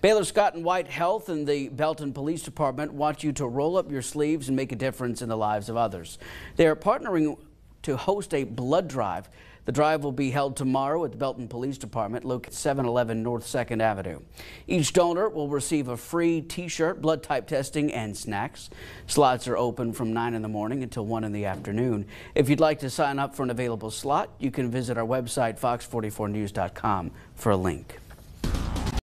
Baylor Scott and White Health and the Belton Police Department want you to roll up your sleeves and make a difference in the lives of others. They are partnering to host a blood drive. The drive will be held tomorrow at the Belton Police Department, located 711 North 2nd Avenue. Each donor will receive a free t-shirt, blood type testing, and snacks. Slots are open from 9 in the morning until 1 in the afternoon. If you'd like to sign up for an available slot, you can visit our website, fox44news.com, for a link.